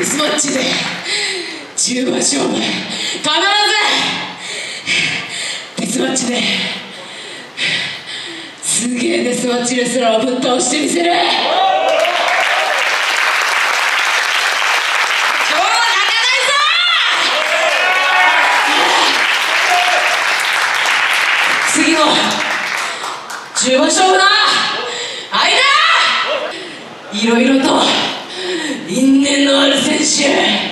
デスマッチで中盤勝負必ずデスマッチですげえデスマッチレスラーをぶっ倒してみせる。次の中盤勝負の間。いろいろと因縁の Monsieur.